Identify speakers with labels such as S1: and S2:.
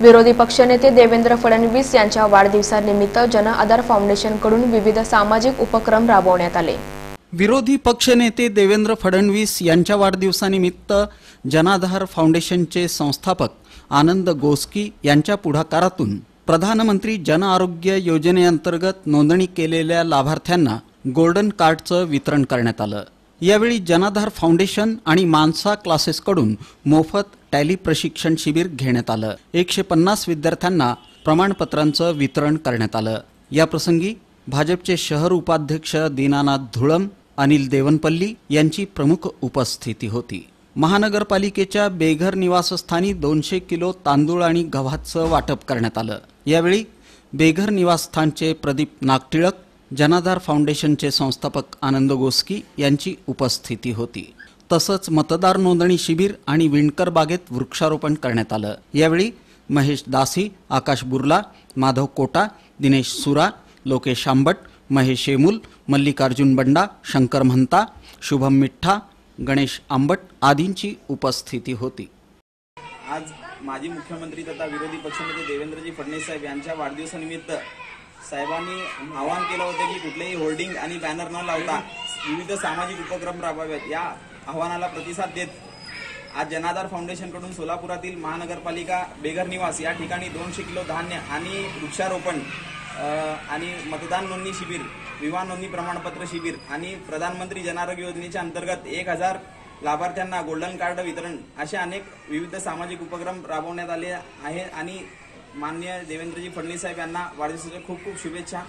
S1: विरोधी पक्षनेते देवेंद्र फडणवीस यांच्या वाढदिवसानिमित्त जन आधार फाउंडेशनकडून विविध सामाजिक उपक्रम राबवण्यात आले.
S2: विरोधी पक्षनेते देवेंद्र फडणवीस यांच्या वाढदिवसानिमित्त जनाधार फाउंडेशनचे संस्थापक आनंद गोस्की यांच्या पुढाकारातून प्रधानमंत्री जन आरोग्य योजनेअंतर्गत नोंदणी केलेल्या लाभार्थ्यांना गोल्डन कार्डचं वितरण करण्यात आलं. यावेळी जनाधार फाउंडेशन आणि मानसा क्लासेसकडून मोफत टॅली प्रशिक्षण शिबिर घेण्यात आलं. एकशे पन्नास विद्यार्थ्यांना प्रमाणपत्रांचं वितरण करण्यात आलं. याप्रसंगी भाजपचे शहर उपाध्यक्ष दीनानाथ धुळम अनिल देवनपल्ली यांची प्रमुख उपस्थिती होती. महानगरपालिकेच्या बेघर निवासस्थानी दोनशे किलो तांदूळ आणि गव्हाचं वाटप करण्यात आलं. यावेळी बेघर निवासस्थानचे प्रदीप नागटिळक जनाधार फाउंडेशनचे संस्थापक आनंद गोस्की यांची उपस्थिती होती. तसंच मतदार नोंदणी शिबिर आणि विणकर बागेत वृक्षारोपण करण्यात आलं. यावेळी महेश दासी आकाश बुर्ला माधव कोटा दिनेश सुरा लोकेश आंबट महेश शेमूल मल्लिकार्जुन बंडा शंकर महंता शुभम मिठ्ठा गणेश आंबट आदींची उपस्थिती होती.
S3: आज माजी मुख्यमंत्री तथा विरोधी पक्षनेते देवेंद्रजी फडणवीस साहेब यांच्या वाढदिवसानिमित्त साहेबांनी आवाहन केलं होतं की कुठलेही होर्डिंग आणि बॅनर न लावता विविध सामाजिक उपक्रम राबवावेत. या आव्हानाला प्रतिसाद देत आज जनाधार फाउंडेशनकडून सोलापुरातील महानगरपालिका बेघर निवास या ठिकाणी दोनशे किलो धान्य आणि वृक्षारोपण आणि मतदान नोंदणी शिबिर विवाह नोंदणी प्रमाणपत्र शिबिर आणि प्रधानमंत्री जन आरोग्य योजनेच्या अंतर्गत एक हजार लाभार्थ्यांना गोल्डन कार्ड वितरण असे अनेक विविध सामाजिक उपक्रम राबवण्यात आले आहे आणि माननीय देवेंद्रजी फडणवीस साहेब यांना वाढदिवसाच्या खूप खूप शुभेच्छा.